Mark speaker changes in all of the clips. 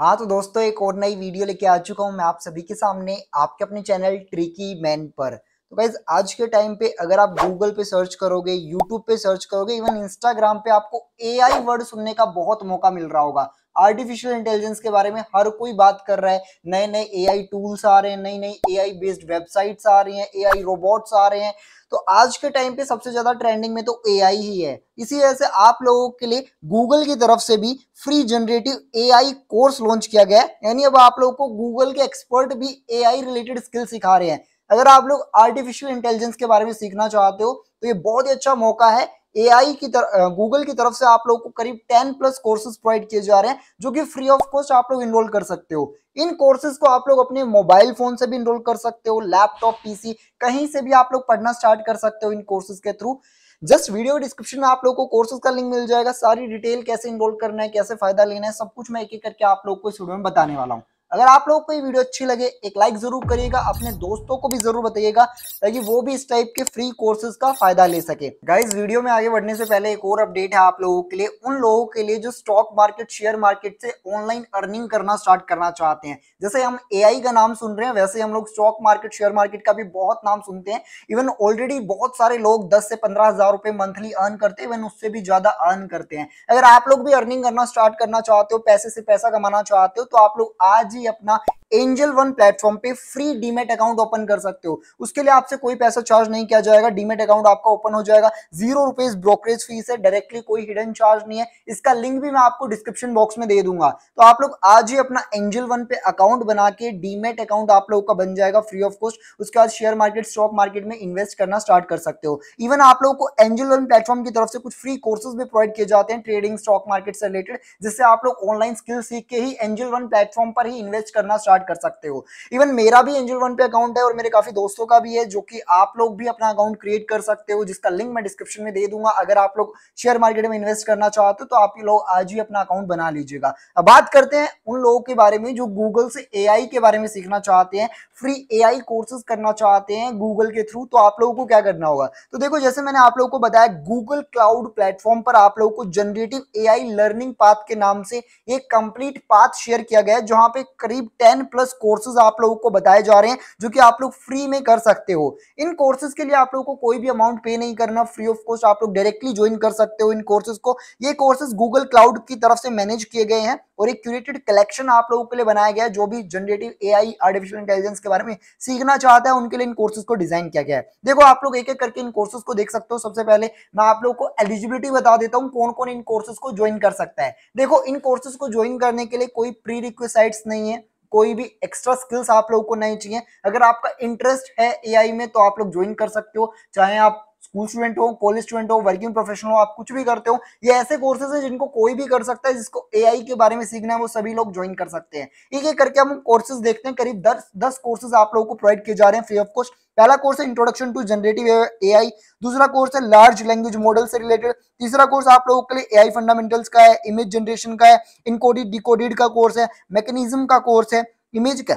Speaker 1: हाँ तो दोस्तों, एक और नई वीडियो लेके आ चुका हूँ मैं आप सभी के सामने, आपके अपने चैनल ट्रिकी मैन पर। तो गाइज़ आज के टाइम पे अगर आप गूगल पे सर्च करोगे यूट्यूब पे सर्च करोगे इवन इंस्टाग्राम पे आपको एआई वर्ड सुनने का बहुत मौका मिल रहा होगा। आर्टिफिशियल इंटेलिजेंस के बारे में हर कोई बात कर रहा है। नए नए एआई टूल्स आ रहे हैं नई नई एआई बेस्ड वेबसाइट्स आ रही हैं एआई रोबोट्स आ रहे हैं। तो आज के टाइम पे सबसे ज़्यादा ट्रेंडिंग में तो एआई ही है। इसी वजह से आप लोगों के लिए गूगल की तरफ़ से भी free generative AI course launch किया गया है। यानी अब आप लोगों को गूगल के एक्सपर्ट भी एआई रिलेटेड स्किल सिखा रहे हैं। अगर आप लोग आर्टिफिशियल इंटेलिजेंस के बारे में सीखना चाहते हो तो ये बहुत ही अच्छा मौका है। एआई की तरफ़ गूगल की तरफ़ से आप लोग को करीब 10 प्लस कोर्सेज प्रोवाइड किए जा रहे हैं, जो कि फ्री ऑफ़ कॉस्ट आप लोग इनरोल कर सकते हो। इन कोर्सेज को आप लोग अपने मोबाइल फ़ोन से भी इनरोल कर सकते हो लैपटॉप पीसी कहीं से भी आप लोग पढ़ना स्टार्ट कर सकते हो इन कोर्सेज के थ्रू जस्ट वीडियो डिस्क्रिप्शन में आप लोग को कोर्सेज का लिंक मिल जाएगा, सारी डिटेल कैसे इनरोल करना है, कैसे फ़ायदा लेना है, सब कुछ मैं एक एक करके आप लोग को इस वीडियो में बताने वाला हूँ। अगर आप लोगों को ये वीडियो अच्छी लगे, एक लाइक ज़रूर करिएगा, अपने दोस्तों को भी ज़रूर बताइएगा, ताकि वो भी इस टाइप के फ्री कोर्सेज का फ़ायदा ले सके। गाइज़ वीडियो में आगे बढ़ने से पहले एक और अपडेट है आप लोगों के लिए। उन लोगों के लिए जो स्टॉक मार्केट शेयर मार्केट से ऑनलाइन अर्निंग करना स्टार्ट करना चाहते हैं। जैसे हम एआई का नाम सुन रहे हैं, वैसे हम लोग स्टॉक मार्केट शेयर मार्केट का भी बहुत नाम सुनते हैं। इवन ऑलरेडी बहुत सारे लोग दस से पंद्रह हज़ार रुपए मंथली अर्न करते हैं इवन उससे भी ज़्यादा अर्न करते हैं। अगर आप लोग भी अर्निंग करना स्टार्ट करना चाहते हो, पैसे से पैसा कमाना चाहते हो तो आप लोग आज ही अपना एंजल वन प्लेटफॉर्म पे फ्री डीमेट अकाउंट ओपन कर सकते हो। उसके लिए आपसे कोई पैसा चार्ज नहीं किया जाएगा डीमेट अकाउंट आपका ओपन हो जाएगा। ज़ीरो रुपीज़ ब्रोकरेज फ़ीस है डायरेक्टली कोई हिडन चार्ज नहीं है। इसका लिंक भी मैं आपको डिस्क्रिप्शन बॉक्स में दे दूँगा। तो आप लोग आज ही अपना एंजल वन पे अकाउंट बना के डीमेट अकाउंट आप लोगों का बन जाएगा फ्री ऑफ़ कॉस्ट उसके बाद शेयर मार्केट स्टॉक मार्केट में इन्वेस्ट करना स्टार्ट कर सकते हो। इवन आप लोगों को एंजल वन प्लेटफॉर्म की तरफ़ से कुछ फ्री कोर्सेज भी प्रोवाइड किए जाते हैं ट्रेडिंग स्टॉक मार्केट से रिलेटेड जिससे आप लोग ऑनलाइन स्किल सीख के ही एंजल वन प्लेटफॉर्म पर ही इन्वेस्ट करना स्टार्ट कर सकते हो। इवन मेरा भी एंजल वन पे अकाउंट है और मेरे काफ़ी दोस्तों का भी है, जो कि आप लोग भी अपना अकाउंट क्रिएट कर सकते हो, जिसका लिंक मैं डिस्क्रिप्शन में दे दूँगा। अगर आप लोग शेयर मार्केट में इन्वेस्ट करना चाहते हो तो आप लोग आज ही अपना अकाउंट बना लीजिएगा। अब बात करते हैं उन लोगों के बारे में, जो गूगल से ए के बारे में सीखना चाहते हैं। फ्री ए कोर्सेज करना चाहते हैं गूगल के थ्रू तो आप लोगों को क्या करना होगा? तो देखो, जैसे मैंने आप लोगों को बताया गूगल क्लाउड प्लेटफॉर्म पर आप लोगों को जनरेटिव ए लर्निंग पाथ के नाम से एक कंप्लीट पाथ शेयर किया गया है, जहाँ पे करीब टेन प्लस कोर्सेज आप लोगों को बताए जा रहे हैं, जो कि आप लोग फ्री में कर सकते हो। इन कोर्सेज के लिए आप लोगों को कोई भी अमाउंट पे नहीं करना फ्री ऑफ़ कॉस्ट आप लोग डायरेक्टली ज्वाइन कर सकते हो इन कोर्सेज को। ये कोर्सेज गूगल क्लाउड की तरफ़ से मैनेज किए गए हैं। और एक क्यूरेटेड कलेक्शन आप लोगों के लिए बनाया गया है, जो भी जनरेटिव एआई आर्टिफिशियल इंटेलिजेंस के बारे में सीखना चाहता है, उनके लिए इन कोर्सेज को डिज़ाइन किया गया है। देखो, आप लोग एक एक करके इन कोर्सेज को देख सकते हो। सबसे पहले मैं आप लोग को एलिजिबिलिटी बता देता हूँ कौन कौन इन कोर्सेज को ज्वाइन कर सकता है। देखो, इन कोर्सेज को ज्वाइन करने के लिए कोई प्री रिक्वेसाइट्स नहीं है, कोई भी एक्स्ट्रा स्किल्स आप लोगों को नहीं चाहिए। अगर आपका इंटरेस्ट है एआई में तो आप लोग ज्वाइन कर सकते हो, चाहे आप स्कूल स्टूडेंट हो, कॉलेज स्टूडेंट हो, वर्किंग प्रोफेशनल हो, आप कुछ भी करते हो, ये ऐसे कोर्सेज है जिनको कोई भी कर सकता है, जिसको एआई के बारे में सीखना है, वो सभी लोग ज्वाइन कर सकते हैं। एक एक करके हम कोर्सेज देखते हैं, करीब दस दस कोर्सेज आप लोगों को प्रोवाइड किए जा रहे हैं फ्री ऑफ़ कॉस्ट पहला कोर्स है इंट्रोडक्शन टू जनरेटिव एआई दूसरा कोर्स है लार्ज लैंग्वेज मॉडल से रिलेटेड तीसरा कोर्स आप लोगों के लिए एआई फंडामेंटल्स का है इमेज जनरेशन का है इनकोडिड डिकोडिड का कोर्स है मैकेनिज्म का कोर्स है इमेज का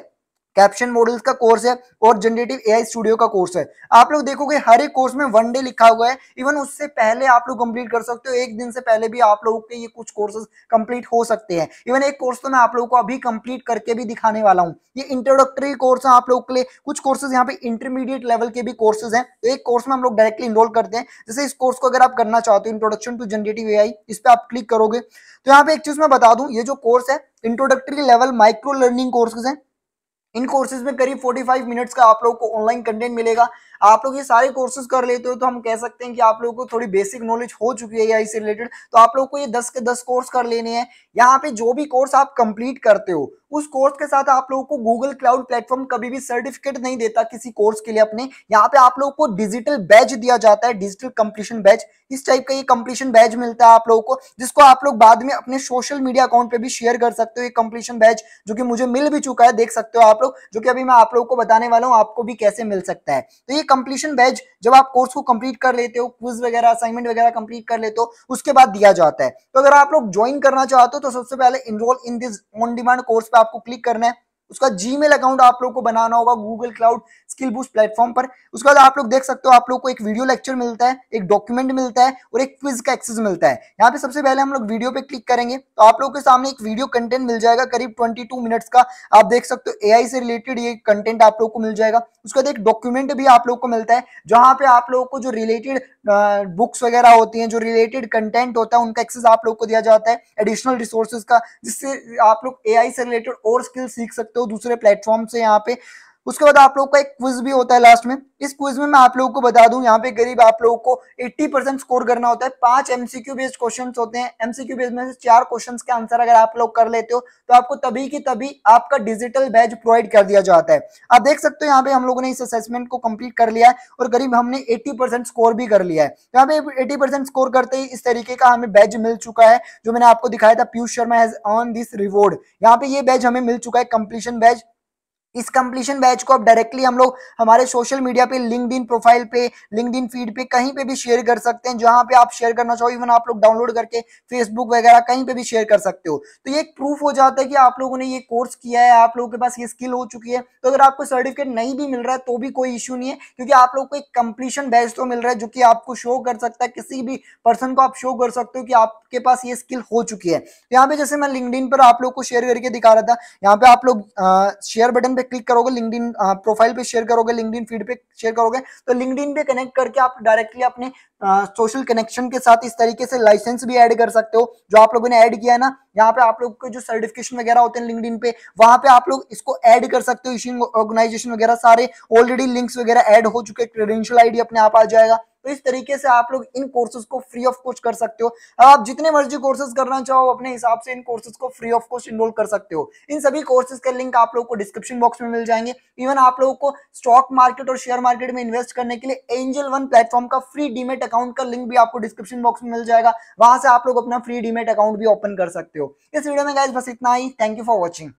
Speaker 1: कैप्शन मॉडल्स का कोर्स है और जनरेटिव एआई स्टूडियो का कोर्स है। आप लोग देखोगे हर एक कोर्स में वन डे लिखा हुआ है। इवन उससे पहले आप लोग कंप्लीट कर सकते हो। एक दिन से पहले भी आप लोगों के ये कुछ कोर्सेज कंप्लीट हो सकते हैं। इवन एक कोर्स तो मैं आप लोगों को अभी कंप्लीट करके भी दिखाने वाला हूँ। ये इंट्रोडक्टरी कोर्स है आप लोग के लिए। कुछ कोर्सेज यहाँ पे इंटरमीडिएट लेवल के भी कोर्सेज हैं। तो एक कोर्स में हम लोग डायरेक्टली इनरोल करते हैं। जैसे इस कोर्स को अगर आप करना चाहते हो इंट्रोडक्शन टू जनरेटिव एआई इस पर आप क्लिक करोगे। तो यहाँ पे एक चीज़ मैं बता दूँ। ये जो कोर्स है introductory level micro learning courses है। इन कोर्सेज में करीब 45 मिनट्स का आप लोगों को ऑनलाइन कंटेंट मिलेगा। आप लोग ये सारे कोर्सेज कर लेते हो तो हम कह सकते हैं कि आप लोगों को थोड़ी बेसिक नॉलेज हो चुकी है एआई से रिलेटेड तो आप लोग को ये 10 के 10 कोर्स कर लेने हैं। यहाँ पे जो भी कोर्स आप कंप्लीट करते हो, उस कोर्स के साथ आप लोगों को गूगल क्लाउड प्लेटफॉर्म कभी भी सर्टिफिकेट नहीं देता किसी कोर्स के लिए अपने। यहाँ पे आप लोगों को डिजिटल बैच दिया जाता है डिजिटल कंप्लीशन बैच इस टाइप का ये कंप्लीशन बैच मिलता है आप लोगों को, जिसको आप लोग बाद में अपने सोशल मीडिया अकाउंट पे भी शेयर कर सकते हो, ये कंप्लीशन बैच जो कि मुझे मिल भी चुका है, देख सकते हो आप लोग, जो कि अभी मैं आप लोगों को बताने वाला हूँ, आपको भी कैसे मिल सकता है। तो ये कंप्लीशन बैच जब आप कोर्स को कंप्लीट कर लेते हो क्विज वगैरह असाइनमेंट वगैरह कंप्लीट कर लेते हो, उसके बाद दिया जाता है। तो अगर आप लोग ज्वाइन करना चाहते हो तो सबसे पहले enrol in this on demand course पे आपको क्लिक करना है। उसका जीमेल अकाउंट आप लोग को बनाना होगा Google Cloud Skill Boost platform पर। उसके बाद आप लोग देख सकते हो, आप लोग को एक वीडियो लेक्चर मिलता है, एक डॉक्यूमेंट मिलता है और एक क्विज का एक्सेस मिलता है। यहाँ पे सबसे पहले हम लोग वीडियो पे क्लिक करेंगे तो आप लोग के सामने एक वीडियो कंटेंट मिल जाएगा, करीब 22 मिनट्स का। आप देख सकते हो एआई से रिलेटेड ये कंटेंट आप लोग को मिल जाएगा। उसके बाद एक डॉक्यूमेंट भी आप लोग को मिलता है, जहाँ पे आप लोगों को जो रिलेटेड बुक्स वगैरह होती हैं, जो रिलेटेड कंटेंट होता है, उनका एक्सेस आप लोग को दिया जाता है। एडिशनल रिसोर्सेज का, जिससे आप लोग एआई से रिलेटेड और स्किल सीख सकते हो। दूसरे प्लेटफॉर्म से यहाँ पे। उसके बाद आप लोग का एक क्विज भी होता है लास्ट में। इस क्विज में मैं आप लोगों को बता दूँ, यहाँ पे करीब आप लोगों को 80 परसेंट स्कोर करना होता है। पाँच एमसीक्यू बेस्ड क्वेश्चंस होते हैं। एमसीक्यू बेस्ड में से चार क्वेश्चंस के आंसर अगर आप लोग कर लेते हो तो आपको तभी की तभी आपका डिजिटल बैच प्रोवाइड कर दिया जाता है। आप देख सकते हो, यहाँ पे हम लोगों ने इस असेसमेंट को कंप्लीट कर लिया है और करीब हमने एट्टी स्कोर भी कर लिया है। यहाँ पे एटी स्कोर करते ही इस तरीके का हमें बैच मिल चुका है, जो मैंने आपको दिखाया था Piyush Sharma has on this reward यहाँ पे ये बैच हमें मिल चुका है कंप्लीशन बैच इस कंप्लीशन बैच को आप डायरेक्टली हम लोग हमारे सोशल मीडिया पे लिंक्डइन प्रोफ़ाइल पे लिंक्डइन फ़ीड पे कहीं पे भी शेयर कर सकते हैं, जहाँ पे आप शेयर करना चाहो इवन आप लोग डाउनलोड करके फेसबुक वगैरह कहीं पे भी शेयर कर सकते हो। तो ये एक प्रूफ हो जाता है कि आप लोगों ने ये कोर्स किया है, आप लोगों के पास ये स्किल हो चुकी है। तो अगर आपको सर्टिफिकेट नहीं भी मिल रहा है तो भी कोई इश्यू नहीं है, क्योंकि आप लोग को एक कंप्लीशन बैच तो मिल रहा है, जो कि आपको शो कर सकता है, किसी भी पर्सन को आप शो कर सकते हो कि आपके पास ये स्किल हो चुकी है। तो यहाँ पे जैसे मैं लिंकड पर आप लोग को शेयर करके दिखा रहा था, यहाँ पे आप लोग शेयर बटन पे क्लिक करोगे लिंकड प्रोफ़ाइल पे शेयर करोगे लिंकड फ़ीड पे शेयर करोगे तो लिंकड पे कनेक्ट करके आप डायरेक्टली अपने सोशल कनेक्शन के साथ इस तरीके से लाइसेंस भी ऐड कर सकते हो। जो आप लोगों ने ऐड किया है ना, यहाँ पे आप लोग के जो सर्टिफिकेशन वगैरह होते हैं लिंकड पे, वहाँ पे आप लोग इसको ऐड कर सकते हो। इशिंग ऑर्गेनाइजेशन वगैरह सारे ऑलरेडी लिंक्स वगैरह ऐड हो चुके क्रेडेंशियल आईडी अपने आप आ जाएगा। तो इस तरीके से आप लोग इन कोर्सेज को फ्री ऑफ़ कॉस्ट कर सकते हो। आप जितने मर्ज़ी कोर्सेज करना चाहो, अपने हिसाब से इन कोर्सेज को फ्री ऑफ़ कॉस्ट इनरोल कर सकते हो। इन सभी कोर्सेज के लिंक आप लोग को डिस्क्रिप्शन बॉक्स में मिल जाएँगे। इवन आप लोगों को स्टॉक मार्केट और शेयर मार्केट में इन्वेस्ट करने के लिए एंजल वन प्लेटफॉर्म का फ्री डीमेट अकाउंट का लिंक भी आपको डिस्क्रिप्शन बॉक्स में मिल जाएगा। वहाँ से आप लोग अपना फ्री डीमेट अकाउंट भी ओपन कर सकते हो। इस वीडियो में गाइज़ बस इतना ही। Thank you for watching